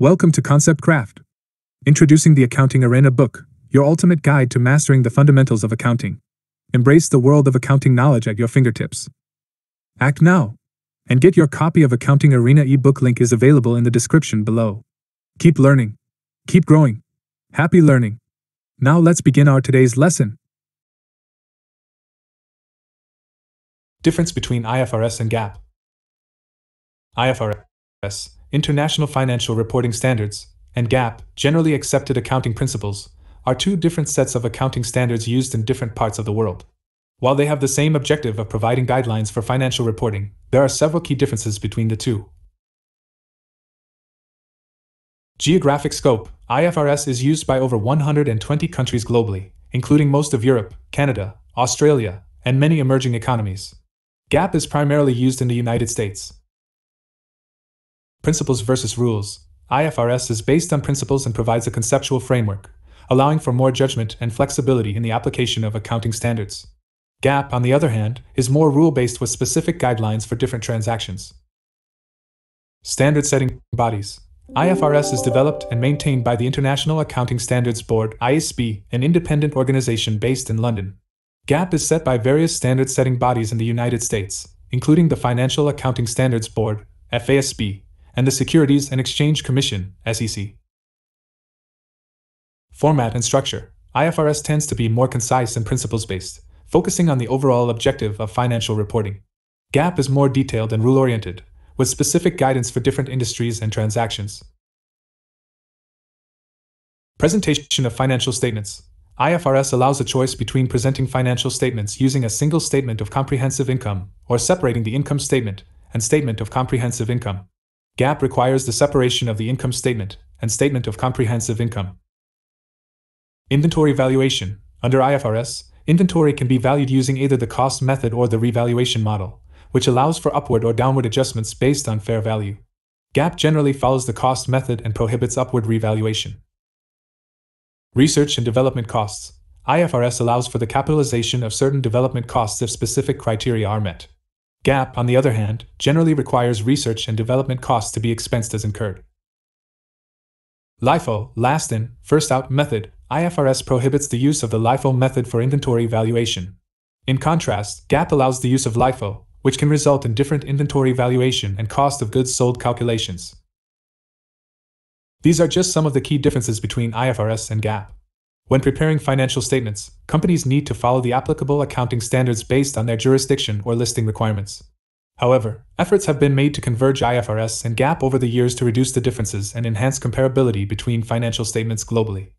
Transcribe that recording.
Welcome to KonceptCraft. Introducing the Accounting Arena book, your ultimate guide to mastering the fundamentals of accounting. Embrace the world of accounting knowledge at your fingertips. Act now and get your copy of Accounting Arena ebook link is available in the description below. Keep learning. Keep growing. Happy learning. Now let's begin our today's lesson. Difference between IFRS and GAAP. IFRS, International Financial Reporting Standards, and GAAP, Generally Accepted Accounting Principles, are two different sets of accounting standards used in different parts of the world. While they have the same objective of providing guidelines for financial reporting, there are several key differences between the two. Geographic scope IFRS is used by over 120 countries globally, including most of Europe, Canada, Australia, and many emerging economies. GAAP is primarily used in the United States. Principles versus rules IFRS is based on principles and provides a conceptual framework, allowing for more judgment and flexibility in the application of accounting standards. GAAP, on the other hand, is more rule based with specific guidelines for different transactions. Standard setting bodies IFRS is developed and maintained by the International Accounting Standards Board, IASB, an independent organization based in London. GAAP is set by various standard setting bodies in the United States, including the Financial Accounting Standards Board, FASB, and the Securities and Exchange Commission, SEC. Format and structure IFRS tends to be more concise and principles based, focusing on the overall objective of financial reporting. GAAP is more detailed and rule oriented, with specific guidance for different industries and transactions. Presentation of financial statements IFRS allows a choice between presenting financial statements using a single statement of comprehensive income or separating the income statement and statement of comprehensive income. GAAP requires the separation of the income statement and statement of comprehensive income. Inventory valuation under IFRS, inventory can be valued using either the cost method or the revaluation model which allows for upward or downward adjustments based on fair value. GAAP generally follows the cost method and prohibits upward revaluation. Research and development costs. IFRS allows for the capitalization of certain development costs if specific criteria are met. GAAP, on the other hand, generally requires research and development costs to be expensed as incurred. LIFO, last in, first out method, IFRS prohibits the use of the LIFO method for inventory valuation. In contrast, GAAP allows the use of LIFO, which can result in different inventory valuation and cost of goods sold calculations. These are just some of the key differences between IFRS and GAAP. When preparing financial statements, companies need to follow the applicable accounting standards based on their jurisdiction or listing requirements. However, efforts have been made to converge IFRS and GAAP over the years to reduce the differences and enhance comparability between financial statements globally.